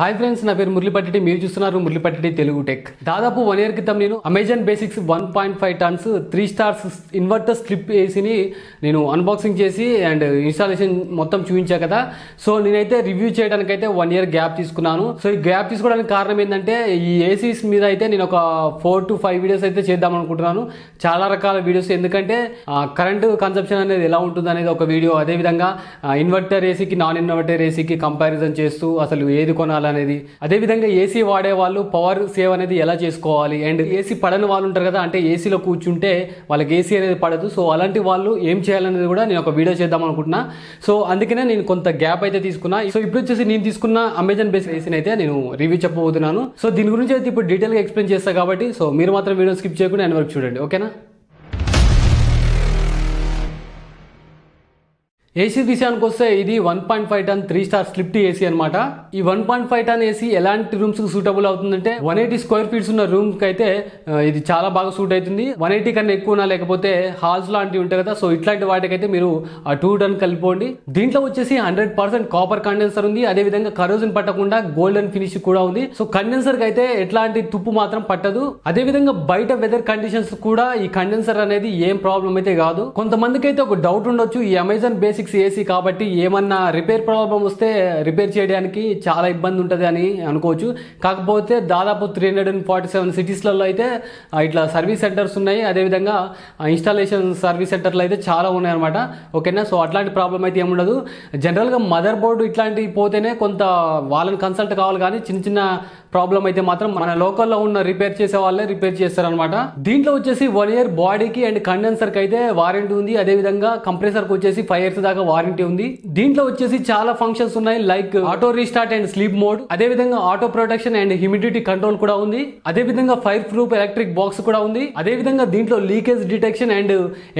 Hi friends నా పేరు మురళిపట్టి మీరు చూస్తున్నారు మురళిపట్టి తెలుగు టెక్. దాదాపు వన్ ఇయర్ క్రితం నేను Amazon Basics one point five tons three stars inverter split ఏసీని నేను అన్బాక్సింగ్ చేసి అండ్ ఇన్స్టాలేషన్ మొత్తం చూపించా కదా. సో నేనైతే రివ్యూ చేయడానికి అయితే వన్ ఇయర్ గ్యాప్ తీసుకున్నాను. సో ఈ గ్యాప్ తీసుకోవడానికి కారణం ఏంటంటే ఈ ఏసీస్ మీద అయితే నేను ఒక ఫోర్ టు ఫైవ్ వీడియోస్ అయితే చేద్దాం అనుకుంటున్నాను. చాలా రకాల వీడియోస్ ఎందుకంటే కరెంట్ కన్సెప్షన్ అనేది ఎలా ఉంటుంది అనేది ఒక వీడియో అదేవిధంగా ఇన్వర్టర్ ఏసీకి నాన్ ఇన్వర్టర్ ఏసీకి కంపారిజన్ చేస్తూ అసలు ఏది అనేది. అదేవిధంగా ఏసీ వాడే వాళ్ళు పవర్ సేవ్ అనేది ఎలా చేసుకోవాలి? అండ్ ఏసీ పడని వాళ్ళు ఉంటారు కదా అంటే ఏసీలో కూర్చుంటే వాళ్ళకి ఏసీ అనేది పడదు. సో అలాంటి వాళ్ళు ఏం చేయాలనేది కూడా నేను ఒక వీడియో చేద్దాం అనుకుంటున్నా. సో అందుకనే నేను కొంత గ్యాప్ అయితే తీసుకున్నా. సో ఇప్పుడు వచ్చేసి నేను తీసుకున్న అమెజాన్ బేస్ ఏసీని అయితే నేను రివ్యూ చెప్పబోతున్నాను. సో దీని గురించి అయితే ఇప్పుడు డీటెయిల్గా ఎక్స్ప్లెయిన్ చేస్తాను కాబట్టి సో మీరు మాత్రం వీడియో స్కిప్ చేయకుండా నేను వరకు చూడండి. ఓకేనా ఏసీ విషయానికి వస్తే ఇది one point five ton three star split AC అనమాట ఈ one point five ton AC ఎలాంటి రూమ్స్కు సూటబుల్ అవుతుందంటే వన్ ఎయిటీ స్క్వేర్ ఫీట్స్ ఉన్న రూమ్కి అయితే ఇది చాలా బాగా సూట్ అవుతుంది. వన్ ఎయిటీ కన్నా ఎక్కువ లేకపోతే హాల్స్ లాంటివి ఉంటాయి కదా సో ఇట్లాంటి వాటికైతే మీరు ఆ టూ టన్ కలిపోండి దీంట్లో వచ్చేసి హండ్రెడ్ పర్సెంట్ కాపర్ కండెన్సర్ ఉంది. అదే విధంగా కరోజన్ పట్టకుండా గోల్డెన్ ఫినిష్ కూడా ఉంది. సో కండెన్సర్కి అయితే ఎట్లాంటి తుప్పు మాత్రం పట్టదు. అదే విధంగా బయట వెదర్ కండిషన్స్ కూడా ఈ కండెన్సర్ అనేది ఏం ప్రాబ్లం అయితే కాదు. కొంతమందికి అయితే ఒక డౌట్ ఉండొచ్చు. ఈ అమెజాన్ బేసిక్ సిక్స్ ఏసీ కాబట్టి ఏమన్నా రిపేర్ ప్రాబ్లం వస్తే రిపేర్ చేయడానికి చాలా ఇబ్బంది ఉంటుంది అని అనుకోవచ్చు. కాకపోతే దాదాపు three hundred and forty seven సిటీస్లలో అయితే ఇట్లా సర్వీస్ సెంటర్స్ ఉన్నాయి. అదేవిధంగా ఇన్స్టాలేషన్ సర్వీస్ సెంటర్లు అయితే చాలా ఉన్నాయి అనమాట ఓకేనా? సో అట్లాంటి ప్రాబ్లం అయితే ఏముండదు జనరల్గా మదర్ బోర్డు ఇట్లాంటివి పోతేనే కొంత వాళ్ళని కన్సల్ట్ కావాలి కానీ చిన్న చిన్న ప్రాబ్లం అయితే మాత్రం మన లోకల్లో ఉన్న రిపేర్ చేసే వాళ్ళే రిపేర్ చేస్తారనమాట దీంట్లో వచ్చేసి వన్ ఇయర్ బాడీకి అండ్ కండెన్సర్కి అయితే వారంటీ ఉంది. అదే విధంగా కంప్రెసర్కి వచ్చేసి ఫైవ్ ఇయర్స్ దాకా వారంటీ ఉంది. దీంట్లో వచ్చేసి చాలా ఫంక్షన్స్ ఉన్నాయి. Like auto restart and sleep mode అదే విధంగా auto protection and humidity control కూడా ఉంది. అదే విధంగా ఫైర్ ప్రూఫ్ ఎలక్ట్రిక్ బాక్స్ కూడా ఉంది. అదే విధంగా దీంట్లో leakage detection and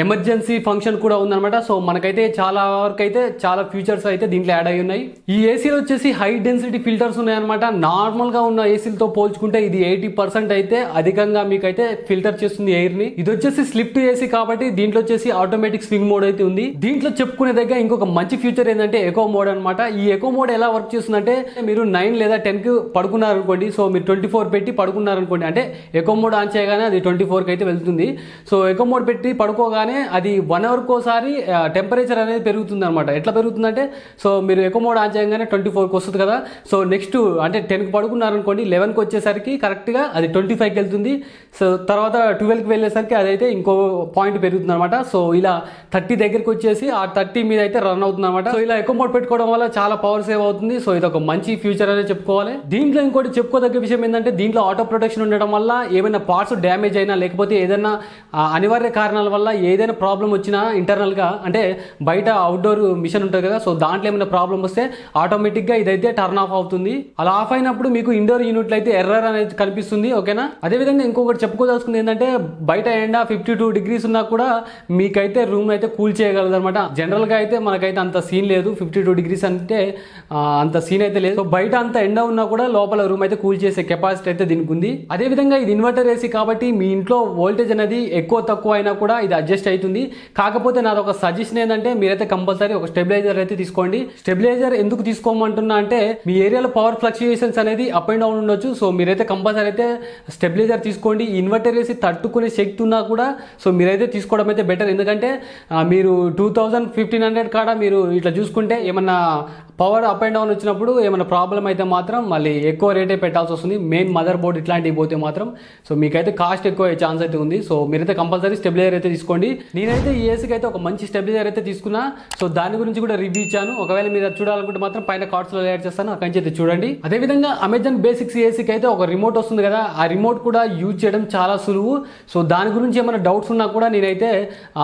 emergency function కూడా ఉందన్నమాట. సో మనకైతే చాలా వరకు అయితే చాలా ఫీచర్స్ అయితే దీంట్లో యాడ్ అయి ఉన్నాయి. ఈ ఏసీలో వచ్చేసి హై డెన్సిటీ ఫిల్టర్స్ ఉన్నాయన్నమాట. నార్మల్గా ఉన్న ఏసీలతో పోల్చుకుంటే ఇది ఎయిటీ పర్సెంట్ అయితే అధికంగా మీకైతే ఫిల్టర్ చేస్తుంది ఎయిర్ని. ఇది వచ్చేసి స్లిప్ట్ ఏసీ కాబట్టి దీంట్లో వచ్చేసి ఆటోమేటిక్ స్వింగ్ మోడ్ అయితే ఉంది. దీంట్లో చెప్పుకునే దగ్గర ఇంకొక మంచి ఫ్యూచర్ ఏంటంటే ఎకో మోడ్ అనమాట ఈ ఎకో మోడ్ ఎలా వర్క్ చేస్తుందంటే మీరు నైన్ లేదా టెన్కి పడుకున్నారు అనుకోండి సో మీరు ట్వంటీ ఫోర్ పెట్టి పడుకున్నారనుకోండి అంటే ఎకో మోడ్ ఆన్ చేయగానే అది ట్వంటీ ఫోర్కి అయితే వెళ్తుంది. సో ఎకో మోడ్ పెట్టి పడుకోగానే అది వన్ అవర్ కోసారి టెంపరేచర్ అనేది పెరుగుతుంది అనమాట ఎట్లా పెరుగుతుందంటే సో మీరు ఎకో మోడ్ ఆన్ చేయగానే ట్వంటీ ఫోర్కి వస్తుంది కదా. సో నెక్స్ట్ అంటే టెన్కి పడుకున్నారు అనుకోండి లెవెన్కి వచ్చేసరికి కరెక్ట్గా అది ట్వంటీ ఫైవ్కి వెళ్తుంది. సో తర్వాత ట్వెల్వ్కి వెళ్ళేసరికి అదైతే ఇంకో పాయింట్ పెరుగుతుంది అనమాట సో ఇలా థర్టీ దగ్గరికి వచ్చేసి ఆ థర్టీ మీద అయితే రన్ అవుతుంది అనమాట సో ఇలా ఎక్కువ మోడ్ పెట్టుకోవడం వల్ల చాలా పవర్ సేవ్ అవుతుంది. సో ఇది ఒక మంచి ఫ్యూచర్ అనేది చెప్పుకోవాలి. దీంట్లో ఇంకోటి చెప్పుకోదగ్గ విషయం ఏంటంటే దీంట్లో ఆటో ప్రొటెక్షన్ ఉండడం వల్ల ఏమైనా పార్ట్స్ డ్యామేజ్ అయినా లేకపోతే ఏదైనా అనివార్య కారణాల వల్ల ఏదైనా ప్రాబ్లం వచ్చినా ఇంటర్నల్గా అంటే బయట అవుట్డోర్ మిషన్ ఉంటుంది కదా సో దాంట్లో ఏమైనా ప్రాబ్లం వస్తే ఆటోమేటిక్గా ఇదైతే టర్న్ ఆఫ్ అవుతుంది. అలా ఆఫ్ అయినప్పుడు మీకు ఇండోర్ యూనిట్ అయితే ఎర్రర్ అనేది కనిపిస్తుంది ఓకేనా? అదే విధంగా ఇంకొకటి చెప్పుకోదలుచుకుంది ఏంటంటే బయట ఎండ ఫిఫ్టీ టూ డిగ్రీస్ ఉన్నా కూడా మీకైతే రూమ్ అయితే కూల్ చేయగలదు అనమాట జనరల్గా అయితే మనకైతే అంత సీన్ లేదు. ఫిఫ్టీ టూ డిగ్రీస్ అంటే అంత సీన్ అయితే లేదు. సో బయట అంత ఎండ ఉన్నా కూడా లోపల రూమ్ అయితే కూల్ చేసే కెపాసిటీ అయితే దీనికి ఉంది. అదే విధంగా ఇది ఇన్వర్టర్ ఏసీ కాబట్టి మీ ఇంట్లో వోల్టేజ్ అనేది ఎక్కువ తక్కువ అయినా కూడా ఇది అడ్జస్ట్ అవుతుంది. కాకపోతే నాది ఒక సజెషన్ ఏంటంటే మీరైతే కంపల్సరీ ఒక స్టెబిలైజర్ అయితే తీసుకోండి. స్టెబిలైజర్ ఎందుకు తీసుకోమంటున్నా అంటే మీ ఏరియాలో పవర్ ఫ్లక్చుయేషన్స్ అనేది అప్ అండ్ డౌన్ ఉండొచ్చు. సో మీరైతే కంపల్సరీ అయితే స్టెబిలైజర్ తీసుకోండి. ఇన్వర్టర్ వేసి తట్టుకునే శక్తి ఉన్నా కూడా సో మీరైతే తీసుకోవడం అయితే బెటర్. ఎందుకంటే మీరు టూ థౌజండ్ ఫిఫ్టీన్ హండ్రెడ్ కాడ మీరు ఇట్లా చూసుకుంటే ఏమన్నా పవర్ అప్ అండ్ డౌన్ వచ్చినప్పుడు ఏమైనా ప్రాబ్లం అయితే మాత్రం మళ్ళీ ఎక్కువ రేటే పెట్టాల్సి వస్తుంది. మెయిన్ మదర్ బోర్డ్ ఇట్లాంటివి పోతే మాత్రం. సో మీకైతే కాస్ట్ ఎక్కువ ఛాన్స్ అయితే ఉంది. సో మీరైతే కంపల్సరీ స్టెబిలైజర్ అయితే తీసుకోండి. నేనైతే ఈ ఏసీకి అయితే ఒక మంచి స్టెబిలైజర్ అయితే తీసుకున్నా. సో దాని గురించి కూడా రివ్యూ ఇచ్చాను. ఒకవేళ మీరు అది చూడాలనుకుంటే మాత్రం పైన కార్డ్స్లో యాడ్ చేస్తాను. అక్కడి నుంచి అయితే చూడండి. అదేవిధంగా అమెజాన్ బేసిక్స్ ఏసీకి అయితే ఒక రిమోట్ వస్తుంది కదా. ఆ రిమోట్ కూడా యూజ్ చేయడం చాలా సులువు. సో దాని గురించి ఏమైనా డౌట్స్ ఉన్నా కూడా నేనైతే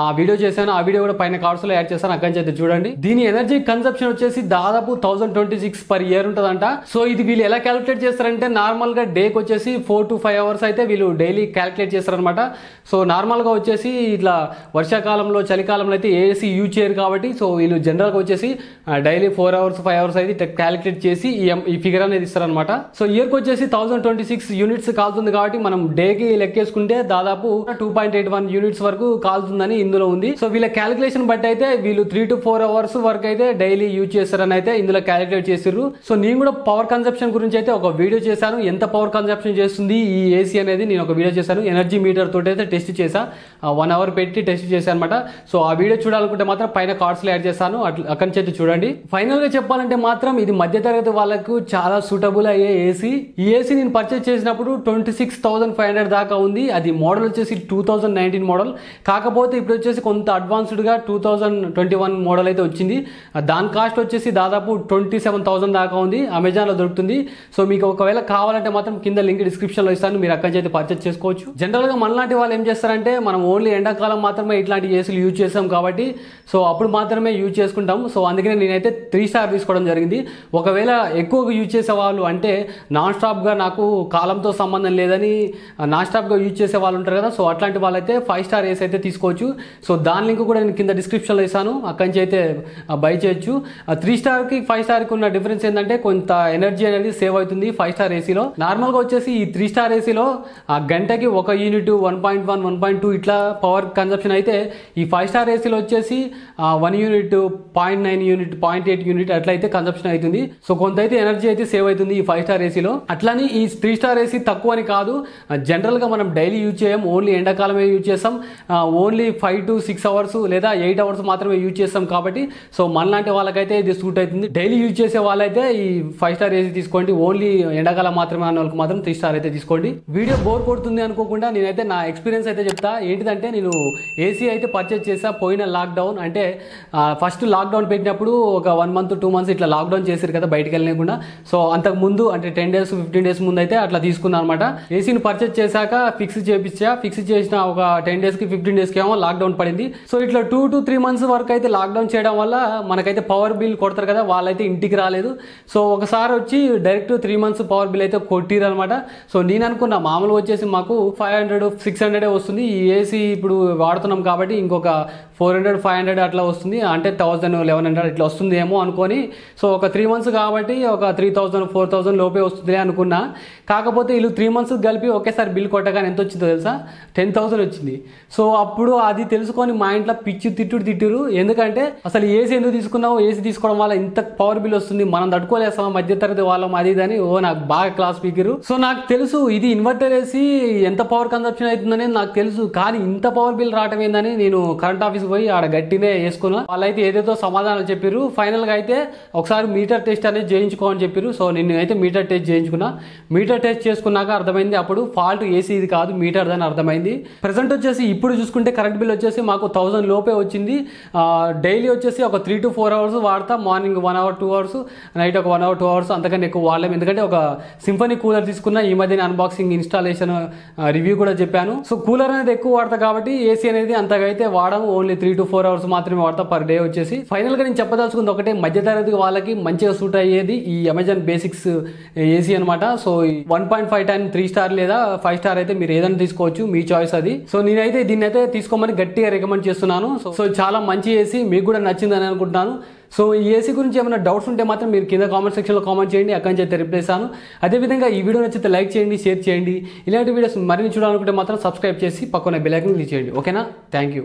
ఆ వీడియో చేశాను. ఆ వీడియో కూడా పైన కార్డ్స్లో యాడ్ చేస్తాను. అక్కడి నుంచి అయితే చూడండి. దీని ఎనర్జీ కన్సప్షన్ వచ్చేసి దాదాపు thousand twenty six per year ఉంటుందంట. సో ఇది వీళ్ళు ఎలా క్యాలిక్యులేట్ చేస్తారంటే నార్మల్గా డేకి వచ్చేసి ఫోర్ టు ఫైవ్ అవర్స్ అయితే వీళ్ళు డైలీ క్యాలిక్యులేట్ చేస్తారనమాట సో నార్మల్గా వచ్చేసి ఇట్లా వర్షాకాలంలో చలికాలంలో అయితే ఏసీ యూజ్ చేయరు కాబట్టి సో వీళ్ళు జనరల్గా వచ్చేసి daily four hours five hours అయితే క్యాలిక్యులేట్ చేసి ఈ ఫిగర్ అనేది ఇస్తారనమాట సో ఇయర్కి వచ్చేసి థౌసండ్ ట్వంటీ సిక్స్ యూనిట్స్ కాలుతుంది కాబట్టి మనం డేకి లెక్కేసుకుంటే దాదాపు two point eight one units వరకు కాలుతుందని ఇందులో ఉంది. సో వీళ్ళ క్యాలిక్యులేషన్ బట్టి అయితే వీళ్ళు త్రీ టు ఫోర్ అవర్స్ వరకు అయితే డైలీ యూజ్ చేస్తారని అయితే ఇందులో క్యాలిక్యులేట్ చేసిర్రు. సో నేను కూడా పవర్ కన్సెప్షన్ గురించి అయితే ఒక వీడియో చేశాను. ఎంత పవర్ కన్సెప్షన్ చేస్తుంది ఈ ఏసీ అనేది నేను ఒక వీడియో చేశాను. ఎనర్జీ మీటర్ తోటి అయితే టెస్ట్ చేశా. వన్ అవర్ పెట్టి టెస్ట్ చేశాను అనమాట సో ఆ వీడియో చూడాలనుకుంటే మాత్రం పైన కార్డ్స్లో యాడ్ చేస్తాను. అట్లా అక్కడి నుంచి అయితే చూడండి. ఫైనల్గా చెప్పాలంటే మాత్రం ఇది మధ్యతరగతి వాళ్ళకు చాలా సూటబుల్ అయ్యే ఏసీ ఈ ఏసీ నేను పర్చేస్ చేసినప్పుడు twenty six thousand five hundred దాకా ఉంది. అది మోడల్ వచ్చేసి టూ థౌసండ్ నైన్టీన్ మోడల్ కాకపోతే ఇప్పుడు వచ్చేసి కొంత అడ్వాన్స్డ్గా two thousand twenty one model అయితే వచ్చింది. దాని కాస్ట్ వచ్చేసి దాదాపు ట్వంటీ సెవెన్ థౌసండ్ దాకా ఉంది. అమెజాన్లో దొరుకుతుంది. సో మీకు ఒకవేళ కావాలంటే మాత్రం కింద లింక్ డిస్క్రిప్షన్లో ఇస్తాను. మీరు అక్కడి నుంచి అయితే పర్చేస్ చేసుకోవచ్చు. జనరల్గా మనలాంటి వాళ్ళు ఏం చేస్తారంటే మనం ఓన్లీ ఎండాకాలం మాత్రమే ఇట్లాంటి ఏసీలు యూజ్ చేస్తాం కాబట్టి సో అప్పుడు మాత్రమే యూజ్ చేసుకుంటాం. సో అందుకనే నేనైతే త్రీ స్టార్ తీసుకోవడం జరిగింది. ఒకవేళ ఎక్కువగా యూజ్ చేసే వాళ్ళు అంటే నాన్ స్టాప్గా నాకు కాలంతో సంబంధం లేదని నాన్ స్టాప్గా యూజ్ చేసే వాళ్ళు ఉంటారు కదా సో అట్లాంటి వాళ్ళైతే ఫైవ్ స్టార్ ఏసీ అయితే తీసుకోవచ్చు. సో దాని లింక్ కూడా నేను కింద డిస్క్రిప్షన్లో ఇస్తాను. అక్కడి నుంచి అయితే బై చేయొచ్చు. త్రీ స్టార్ స్టార్కి ఫైవ్ స్టార్కి ఉన్న డిఫరెన్స్ ఏంటంటే కొంత ఎనర్జీ అనేది సేవ్ అవుతుంది ఫైవ్ స్టార్ ఏసీలో నార్మల్గా వచ్చేసి ఈ త్రీ స్టార్ ఏసీలో ఆ గంటకి ఒక unit one point one one point two ఇట్లా పవర్ కన్సప్షన్ అయితే ఈ ఫైవ్ స్టార్ ఏసీలో వచ్చేసి one unit point nine unit point eight unit అట్లయితే కన్సప్షన్ అవుతుంది. సో కొంత అయితే ఎనర్జీ అయితే సేవ్ అవుతుంది ఈ ఫైవ్ స్టార్ ఏసీలో అట్లానే ఈ త్రీ స్టార్ ఏసీ తక్కువ అని కాదు జనరల్గా మనం డైలీ యూజ్ చేయం ఓన్లీ ఎండాకాలమే యూజ్ చేస్తాం. Only five to six hours లేదా ఎయిట్ అవర్స్ మాత్రమే యూజ్ చేస్తాం కాబట్టి సో మనలాంటి వాళ్ళకైతే ఇది సూట్ అవుతుంది. డైలీ యూజ్ చేసే వాళ్ళైతే ఈ ఫైవ్ స్టార్ ఏసీ తీసుకోండి. ఓన్లీ ఎండాకాలం మాత్రమే అన్న వాళ్ళకి మాత్రం త్రీ స్టార్ అయితే తీసుకోండి. వీడియో బోర్ కొడుతుంది అనుకోకుండా నేనైతే నా ఎక్స్పీరియన్స్ అయితే చెప్తా. ఏంటిదంటే నేను ఏసీ అయితే పర్చేస్ చేసా పోయిన లాక్డౌన్ అంటే ఫస్ట్ లాక్డౌన్ పెట్టినప్పుడు ఒక వన్ మంత్ టూ మంత్స్ ఇట్లా లాక్డౌన్ చేశారు కదా బయటకు వెళ్ళకుండా సో అంతకు ముందు అంటే టెన్ డేస్ ఫిఫ్టీన్ డేస్ ముందు అయితే అట్లా తీసుకున్నాను అనమాట ఏసీని పర్చేస్ చేశాక ఫిక్స్ చేపించా. ఫిక్స్ చేసిన ఒక టెన్ డేస్కి ఫిఫ్టీన్ డేస్కి ఏమో లాక్డౌన్ పడింది. సో ఇట్లా టూ టు త్రీ మంత్స్ వరకు అయితే లాక్డౌన్ చేయడం వల్ల మనకైతే పవర్ బిల్ కొడతారు కదా. వాళ్ళైతే ఇంటికి రాలేదు. సో ఒకసారి వచ్చి direct three months power bill అయితే కొట్టిరు అనమాట సో నేను అనుకున్న మామూలు వచ్చేసి మాకు ఫైవ్ హండ్రెడ్ సిక్స్ హండ్రెడ్ వస్తుంది. ఈ ఏసీ ఇప్పుడు వాడుతున్నాం కాబట్టి ఇంకొక ఫోర్ హండ్రెడ్ ఫైవ్ హండ్రెడ్ అట్లా వస్తుంది. అంటే థౌసండ్ లెవెన్ హండ్రెడ్ ఇట్లా వస్తుంది ఏమో అనుకొని సో ఒక త్రీ మంత్స్ కాబట్టి ఒక త్రీ థౌసండ్ ఫోర్ థౌసండ్ లోపే వస్తుంది అనుకున్నా. కాకపోతే వీళ్ళు త్రీ మంత్స్ కలిపి ఒకేసారి బిల్ కొట్టగానే ఎంత వచ్చిందో తెలుసా? టెన్ థౌసండ్ వచ్చింది. సో అప్పుడు అది తెలుసుకొని మా ఇంట్లో పిచ్చి తిట్టుడు తిట్టురు. ఎందుకంటే అసలు ఏసీ ఎందుకు తీసుకున్నావు? ఏసీ తీసుకోవడం వల్ల ఇంత పవర్ బిల్ వస్తుంది. మనం తట్టుకోలేస్తాం మధ్యతరగతి వాళ్ళం అది ఇది అని. ఓ నాకు బాగా క్లాస్ పీకిరు సో నాకు తెలుసు ఇది ఇన్వర్టర్ వేసి ఎంత పవర్ కన్సప్షన్ అవుతుందని నాకు తెలుసు. కానీ ఇంత పవర్ బిల్ రావటం ఏందని నేను కరెంట్ ఆఫీస్ పోయి ఆడ గట్టినే వేసుకున్నా. వాళ్ళైతే ఏదేదో సమాధానాలు చెప్పారు ఫైనల్గా అయితే ఒకసారి మీటర్ టెస్ట్ అనేది చేయించుకో అని చెప్పారు సో నేను అయితే మీటర్ టెస్ట్ చేయించుకున్నా. మీటర్ టెస్ట్ చేసుకున్నాక అర్థమైంది అప్పుడు ఫాల్ట్ ఏసీ ఇది కాదు మీటర్ అని అర్థమైంది. ప్రజెంట్ వచ్చేసి ఇప్పుడు చూసుకుంటే కరెంట్ బిల్ వచ్చేసి మాకు థౌసండ్ లోపే వచ్చింది. డైలీ వచ్చేసి ఒక త్రీ టు ఫోర్ అవర్స్ వాడతా. Morning one hour two hours night ఒక వన్ అవర్ టూ అవర్స్ అంతకన్నా ఎక్కువ వాడలేము ఎందుకంటే ఒక సింఫనీ కూలర్ తీసుకున్న. ఈ మధ్యన అన్బాక్సింగ్ ఇన్స్టాలేషన్ రివ్యూ కూడా చెప్పాను. సో కూలర్ అనేది ఎక్కువ వాడతా కాబట్టి ఏసీ అనేది అంతగా అయితే వాడము. Only three to four hours మాత్రమే వాడతా పర్ డే వచ్చేసి. ఫైనల్గా నేను చెప్పదలుచుకుంది ఒకటే మధ్యతరగతి వాళ్ళకి మంచిగా సూట్ అయ్యేది ఈ అమెజాన్ బేసిక్స్ ఏసీ అనమాట so one point five ton three star లేదా ఫైవ్ స్టార్ అయితే మీరు ఏదైనా తీసుకోవచ్చు మీ చాయిస్ అది. సో నేనైతే దీన్ని అయితే తీసుకోమని గట్టిగా రికమెండ్ చేస్తున్నాను. సో- సో చాలా మంచి ఏసీ మీకు కూడా నచ్చిందని అనుకుంటున్నాను. సో ఈ ఏసీ గురించి ఏమైనా డౌట్స్ ఉంటే మాత్రం మీరు కింద కామెంట్ సెక్షన్లో కామెంట్ చేయండి అక్కడి నుంచి అయితే రిప్లై ఇస్తాను. అదేవిధంగా ఈ వీడియో నచ్చితే లైక్ చేయండి షేర్ చేయండి. ఇలాంటి వీడియోస్ మరిన్ని చూడాలనుకుంటే మాత్రం సబ్స్క్రైబ్ చేసి పక్కన బెల్ ఐకన్ క్లిక్ చేయండి. ఓకేనా థ్యాంక్ యూ